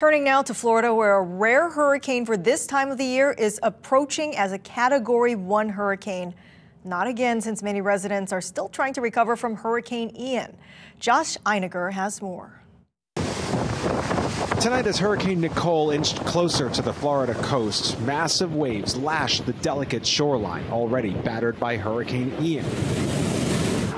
Turning now to Florida, where a rare hurricane for this time of the year is approaching as a Category 1 hurricane. Not again, since many residents are still trying to recover from Hurricane Ian. Josh Einiger has more. Tonight, as Hurricane Nicole inched closer to the Florida coast, massive waves lashed the delicate shoreline, already battered by Hurricane Ian.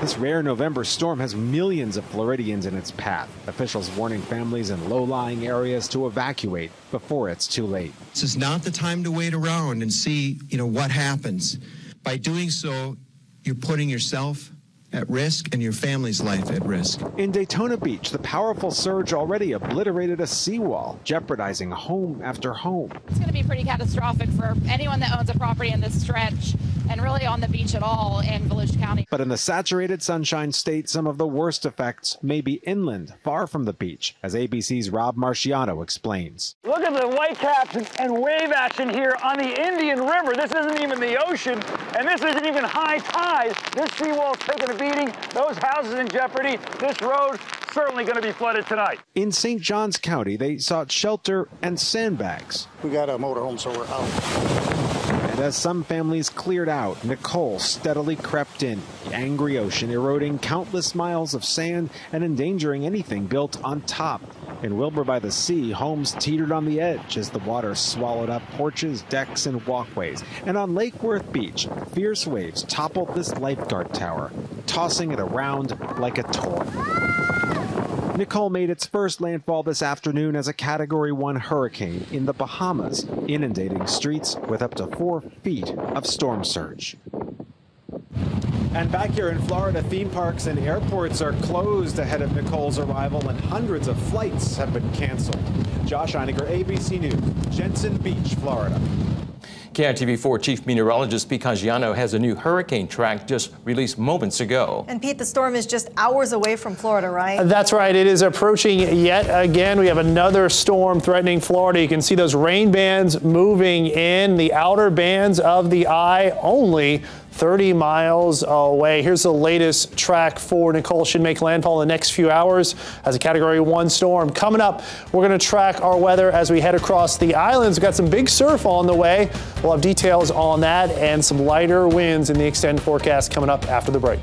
This rare November storm has millions of Floridians in its path. Officials warning families in low lying areas to evacuate before it's too late. This is not the time to wait around and see, you know, what happens. By doing so, you're putting yourself at risk and your family's life at risk. In Daytona Beach, the powerful surge already obliterated a seawall, jeopardizing home after home. It's going to be pretty catastrophic for anyone that owns a property in this stretch and really on the beach at all in Volusia County. But in the saturated sunshine state, some of the worst effects may be inland, far from the beach, as ABC's Rob Marciano explains. Look at the whitecaps and wave action here on the Indian River. This isn't even the ocean, and this isn't even high tide. This seawall's taking a beating. Those houses in jeopardy. This road certainly going to be flooded tonight. In St. Johns County, they sought shelter and sandbags. We got a motorhome, so we're out. As some families cleared out, Nicole steadily crept in, the angry ocean eroding countless miles of sand and endangering anything built on top. In Wilbur by the Sea, homes teetered on the edge as the water swallowed up porches, decks, and walkways. And on Lake Worth Beach, fierce waves toppled this lifeguard tower, tossing it around like a toy. Nicole made its first landfall this afternoon as a Category 1 hurricane in the Bahamas, inundating streets with up to four feet of storm surge. And back here in Florida, theme parks and airports are closed ahead of Nicole's arrival, and hundreds of flights have been canceled. Josh Einiger, ABC News, Jensen Beach, Florida. KITV4 Chief Meteorologist Pete Caggiano has a new hurricane track just released moments ago. And Pete, the storm is just hours away from Florida, right? That's right. It is approaching yet again. We have another storm threatening Florida. You can see those rain bands moving in the outer bands of the eye only 30 miles away. Here's the latest track for Nicole. Should make landfall in the next few hours as a Category 1 storm. Coming up, we're going to track our weather as we head across the islands. We've got some big surf on the way. We'll have details on that and some lighter winds in the extended forecast coming up after the break.